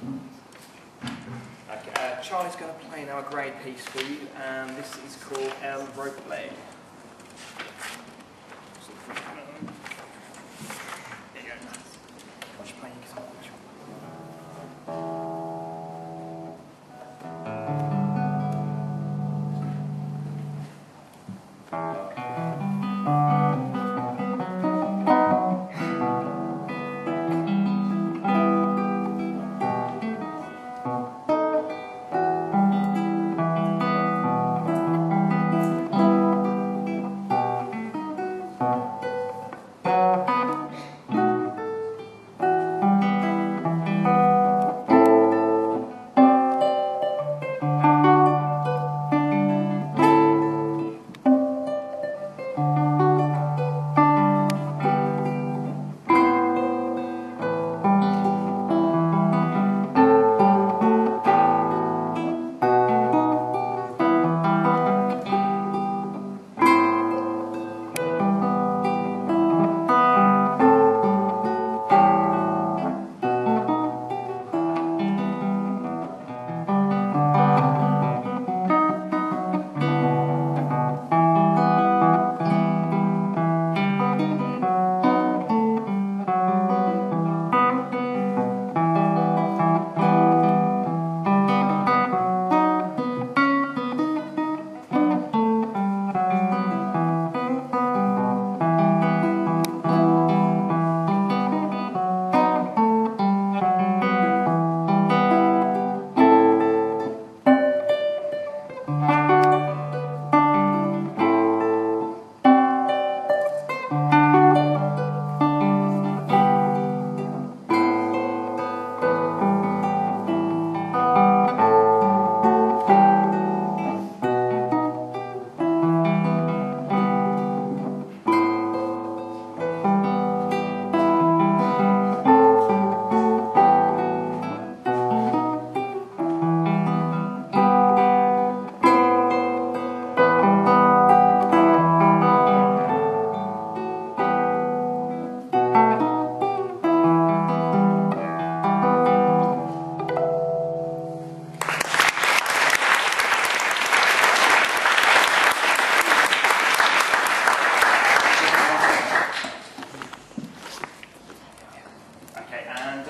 Okay, uh, Charli's going to play now a grade piece for you, and this is called El Roble. There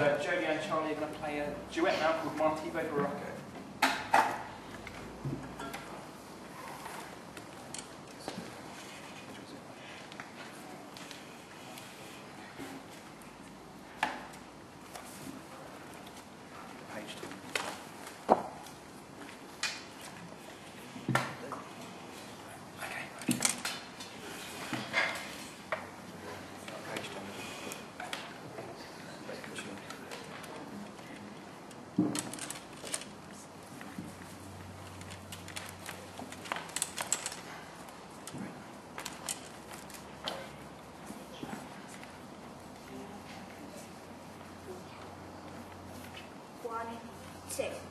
uh, Jodi and Charli are going to play a duet now called Motivo Borocco. Two.